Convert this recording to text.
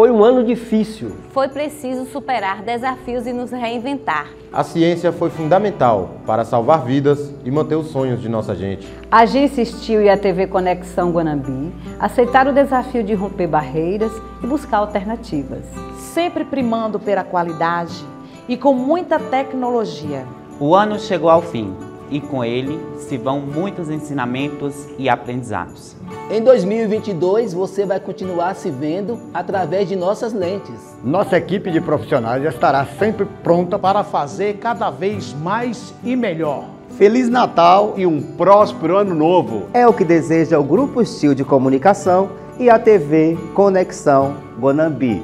Foi um ano difícil. Foi preciso superar desafios e nos reinventar. A ciência foi fundamental para salvar vidas e manter os sonhos de nossa gente. A Agência Estil e a TV Conexão Guanambi aceitaram o desafio de romper barreiras e buscar alternativas. Sempre primando pela qualidade e com muita tecnologia. O ano chegou ao fim e com ele se vão muitos ensinamentos e aprendizados. Em 2022, você vai continuar se vendo através de nossas lentes. Nossa equipe de profissionais estará sempre pronta para fazer cada vez mais e melhor. Feliz Natal e um próspero Ano Novo! É o que deseja o Grupo Estil de Comunicação e a TV Conexão Bonambi.